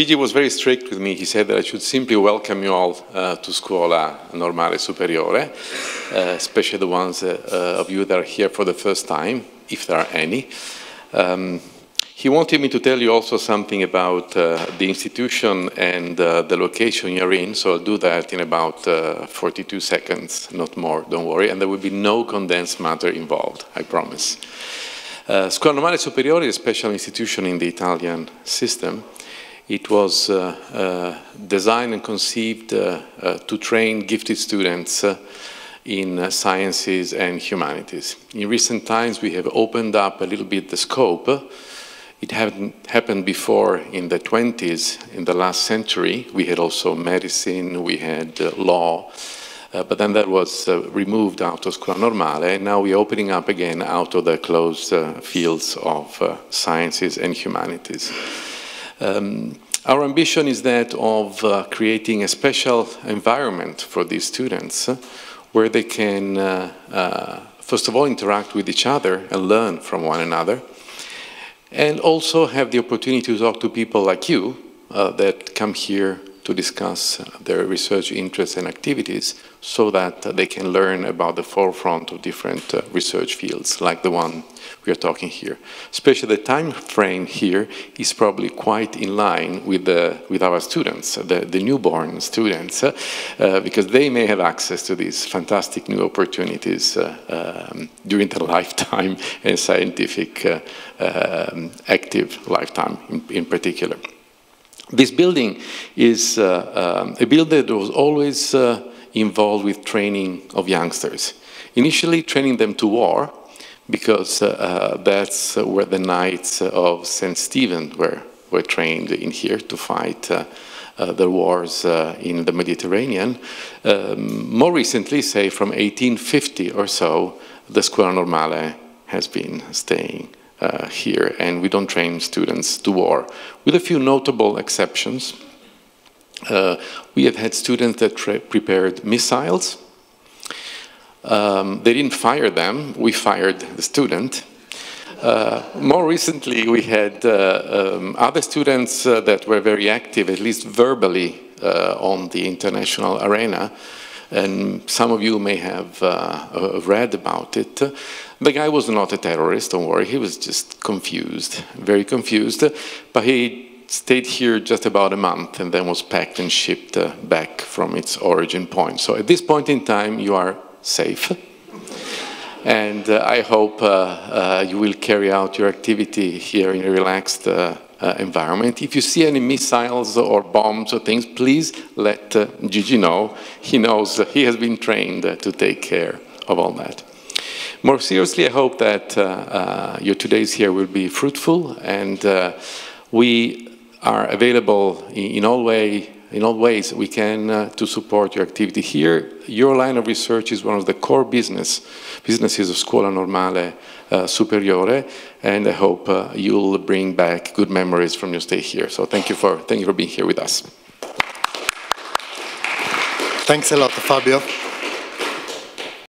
Gigi was very strict with me. He said that I should simply welcome you all uh, to Scuola Normale Superiore, uh, especially the ones uh, of you that are here for the first time, if there are any. Um, he wanted me to tell you also something about uh, the institution and uh, the location you're in, so I'll do that in about uh, 42 seconds, not more, don't worry, and there will be no condensed matter involved, I promise. Uh, Scuola Normale Superiore is a special institution in the Italian system. It was uh, uh, designed and conceived to train gifted students in sciences and humanities. In recent times, we have opened up a little bit the scope it hadn't happened before in the 20s, in the last century. We had also medicine, we had uh, law, uh, but then that was uh, removed out of Scuola Normale, and now we're opening up again out of the closed uh, fields of uh, sciences and humanities. Um, our ambition is that of uh, creating a special environment for these students where they can, first of all, interact with each other and learn from one another and also have the opportunity to talk to people like you uh, that come here to discuss their research interests and activities so that they can learn about the forefront of different uh, research fields like the one we are talking here. Especially the time frame here is probably quite in line with, the, with our students, the, the newborn students, uh, uh, because they may have access to these fantastic new opportunities uh, um, during their lifetime and scientific uh, um, active lifetime in, in particular. This building is uh, um, a building that was always uh, involved with training of youngsters. Initially training them to war, because uh, uh that's where the Knights of St. Stephen were, were trained in here to fight uh, uh, the wars in the Mediterranean. Um, more recently, say from 1850 or so, the Scuola Normale has been staying uh, here, and we don't train students to war, with a few notable exceptions. Uh, we have had students that prepared missiles. Um, they didn't fire them, we fired the student. Uh, more recently, we had uh, um, other students uh, that were very active, at least verbally, uh, on the international arena and some of you may have uh, read about it. The guy was not a terrorist, don't worry, he was just confused, very confused, but he stayed here just about a month and then was packed and shipped uh, back from its origin point. So at this point in time, you are safe. And uh, I hope uh, uh, you will carry out your activity here in a relaxed uh, environment. If you see any missiles or bombs or things, please let uh, Gigi know. He knows, uh, he has been trained uh, to take care of all that. More seriously, I hope that uh, your today's here will be fruitful and we are available in, in all way in all ways we can uh, to support your activity here. Your line of research is one of the core business businesses of Scuola Normale uh, Superiore, and I hope uh, you'll bring back good memories from your stay here. So thank you for thank you for being here with us. Thanks a lot, Fabio.